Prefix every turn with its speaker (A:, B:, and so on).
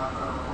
A: not normal.